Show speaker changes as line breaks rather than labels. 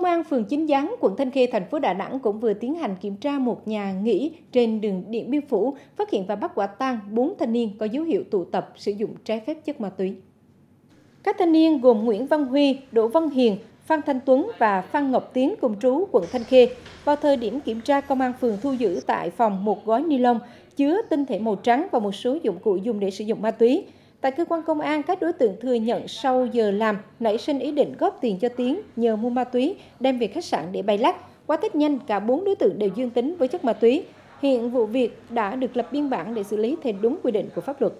Công an phường Chính Gián, quận Thanh Khê, thành phố Đà Nẵng cũng vừa tiến hành kiểm tra một nhà nghỉ trên đường Điện Biên Phủ, phát hiện và bắt quả tang 4 thanh niên có dấu hiệu tụ tập sử dụng trái phép chất ma túy. Các thanh niên gồm Nguyễn Văn Huy, Đỗ Văn Hiền, Phan Thanh Tuấn và Phan Ngọc Tiến cùng trú quận Thanh Khê. Vào thời điểm kiểm tra, công an phường thu giữ tại phòng một gói ni lông chứa tinh thể màu trắng và một số dụng cụ dùng để sử dụng ma túy. Tại cơ quan công an, các đối tượng thừa nhận sau giờ làm nảy sinh ý định góp tiền cho Tiến nhờ mua ma túy đem về khách sạn để bay lắc. Qua test nhanh, cả bốn đối tượng đều dương tính với chất ma túy. Hiện vụ việc đã được lập biên bản để xử lý theo đúng quy định của pháp luật.